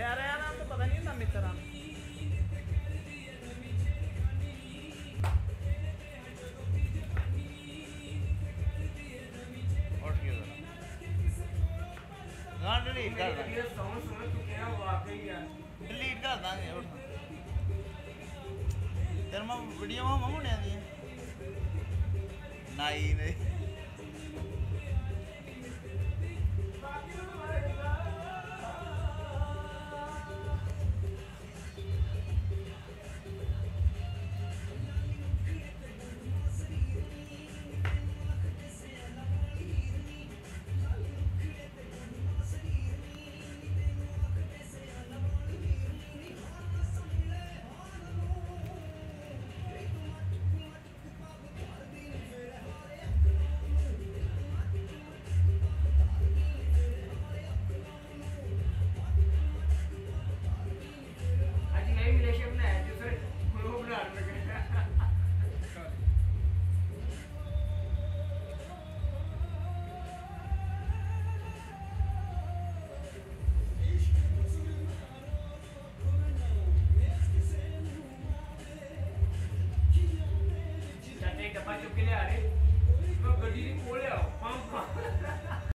ਸ਼ਹਿਰਿਆਂ ਨਾਲ ਤਾਂ ਪਤਾ ਨਹੀਂ ਹੁੰਦਾ ਮਿੱਤਰਾਂ ਨੂੰ। ਉੱਠ ਕੇ ਜ਼ਰਾ। ਗਾਂ ਡਿਲੀਟ ਕਰ ਦਾਂਗੇ। ਇਹ ਸੌਣ ਸੁਣ ਚੁੱਕਿਆ ਵਾਕਈ ਆ। ਡਿਲੀਟ ਕਰ ਦਾਂਗੇ ਉੱਠ। ਤੇਰੇ ਮਾ ਵੀਡੀਓ ਮਾ ਮੁੰਡਿਆਂ ਦੀ ਨਾਈ ਨੇ। डब्बा चुप के लिए आ रहे